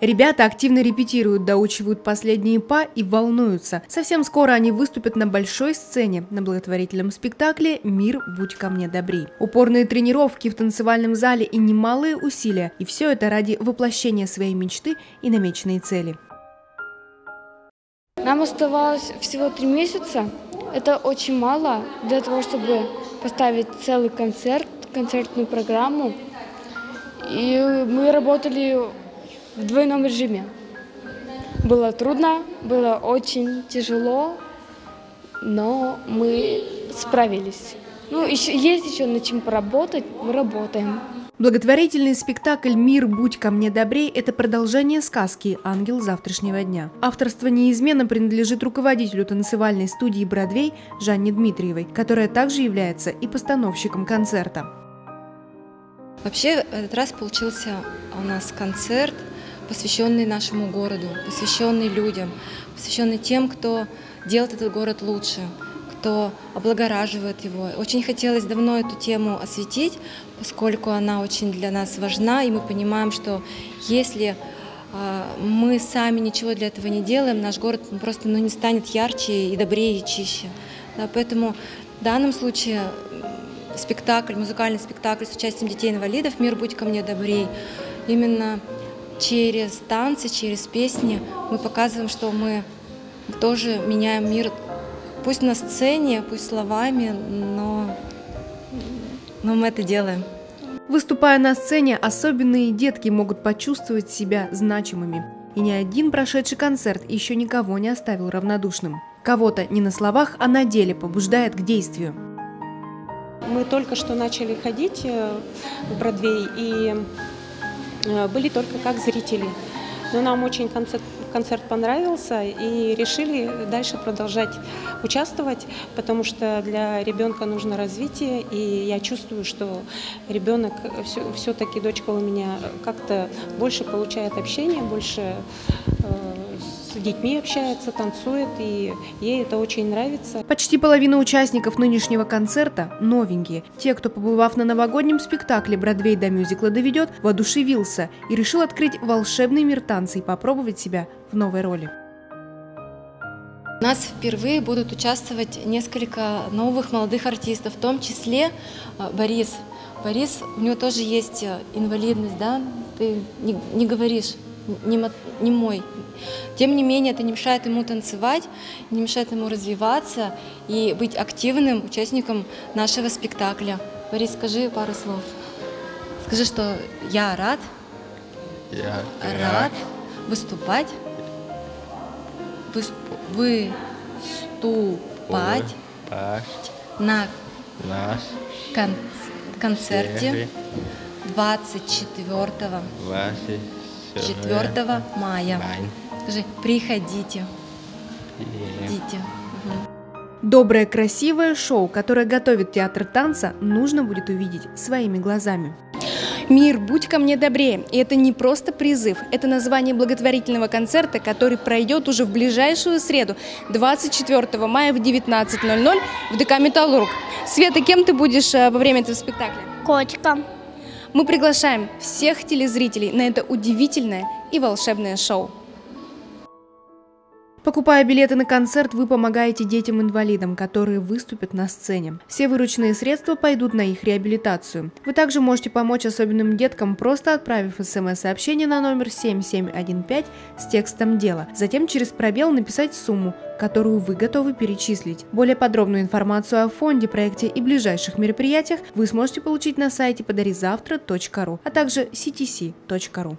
Ребята активно репетируют, доучивают последние па и волнуются. Совсем скоро они выступят на большой сцене на благотворительном спектакле «Мир, будь ко мне добрей». Упорные тренировки в танцевальном зале и немалые усилия. И все это ради воплощения своей мечты и намеченной цели. Нам оставалось всего три месяца. Это очень мало для того, чтобы поставить целый концерт, концертную программу. И мы работали в двойном режиме. Было трудно, было очень тяжело, но мы справились. Ну, еще, есть еще над чем поработать, мы работаем. Благотворительный спектакль «Мир, будь ко мне добрей» – это продолжение сказки «Ангел завтрашнего дня». Авторство неизменно принадлежит руководителю танцевальной студии «Бродвей» Жанне Дмитриевой, которая также является и постановщиком концерта. Вообще, этот раз получился у нас концерт, посвященный нашему городу, посвященный людям, посвященный тем, кто делает этот город лучше, кто облагораживает его. Очень хотелось давно эту тему осветить, поскольку она очень для нас важна, и мы понимаем, что если а, мы сами ничего для этого не делаем, наш город просто ну, не станет ярче и добрее и чище. Да, поэтому в данном случае спектакль, музыкальный спектакль с участием детей-инвалидов «Мир, будь ко мне добрей». Именно через танцы, через песни мы показываем, что мы тоже меняем мир, пусть на сцене, пусть словами, но, но мы это делаем. Выступая на сцене, особенные детки могут почувствовать себя значимыми. И ни один прошедший концерт еще никого не оставил равнодушным. Кого-то не на словах, а на деле побуждает к действию. Мы только что начали ходить э, в Бродвей и были только как зрители. Но нам очень концерт, концерт понравился и решили дальше продолжать участвовать, потому что для ребенка нужно развитие, и я чувствую, что ребенок все-таки дочка у меня как-то больше получает общение, больше э, с детьми общается, танцует, и ей это очень нравится. Почти половина участников нынешнего концерта – новенькие. Те, кто, побывав на новогоднем спектакле «Бродвей до мюзикла доведет», воодушевился и решил открыть волшебный мир танца и попробовать себя в новой роли. У нас впервые будут участвовать несколько новых молодых артистов, в том числе э, Борис. Борис, у него тоже есть э, инвалидность, да? Ты не, не говоришь не, не мой. Тем не менее, это не мешает ему танцевать, не мешает ему развиваться и быть активным участником нашего спектакля. Борис, скажи пару слов. Скажи, что я рад, я рад, выступать, выступ, выступать на наш кон концерте 24 4 мая. Скажи, приходите. Идите. Доброе, красивое шоу, которое готовит театр танца, нужно будет увидеть своими глазами. Мир, будь ко мне добрее. И это не просто призыв, это название благотворительного концерта, который пройдет уже в ближайшую среду, 24 мая в 19.00 в ДК «Металлург». Света, кем ты будешь э, во время этого спектакля? Котиком. Мы приглашаем всех телезрителей на это удивительное и волшебное шоу. Покупая билеты на концерт, вы помогаете детям-инвалидам, которые выступят на сцене. Все вырученные средства пойдут на их реабилитацию. Вы также можете помочь особенным деткам, просто отправив смс-сообщение на номер 7715 с текстом «Дело». Затем через пробел написать сумму, которую вы готовы перечислить. Более подробную информацию о фонде, проекте и ближайших мероприятиях вы сможете получить на сайте подаризавтра.ру, а также ctc.ru.